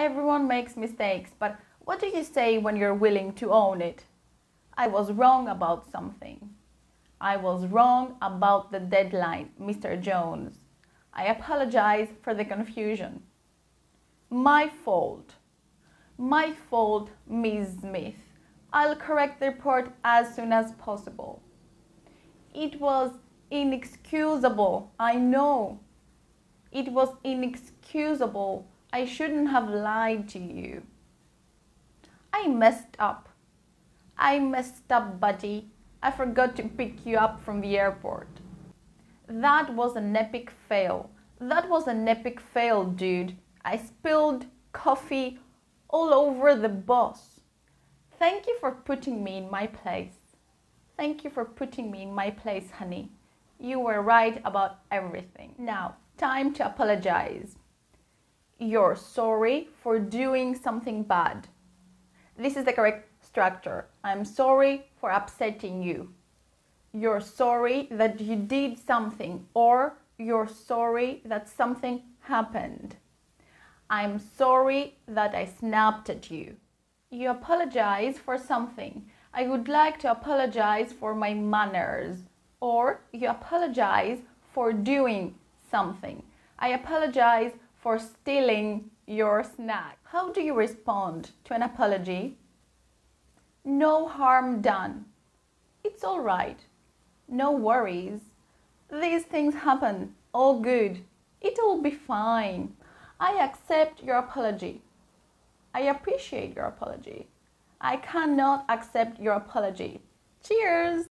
Everyone makes mistakes, but what do you say when you're willing to own it? I was wrong about something. I was wrong about the deadline, Mr. Jones. I apologize for the confusion. My fault. My fault, Miss Smith. I'll correct the report as soon as possible. It was inexcusable, I know. It was inexcusable. I shouldn't have lied to you. I messed up. I messed up, buddy. I forgot to pick you up from the airport. That was an epic fail. That was an epic fail, dude. I spilled coffee all over the boss. Thank you for putting me in my place. Thank you for putting me in my place, honey. You were right about everything. Now, time to apologize. You're sorry for doing something bad. This is the correct structure. I'm sorry for upsetting you. You're sorry that you did something, or you're sorry that something happened. I'm sorry that I snapped at you. You apologize for something. I would like to apologize for my manners. Or you apologize for doing something. I apologize for stealing your snack. How do you respond to an apology? No harm done. It's all right. No worries. These things happen. All good. It'll be fine. I accept your apology. I appreciate your apology. I cannot accept your apology. Cheers!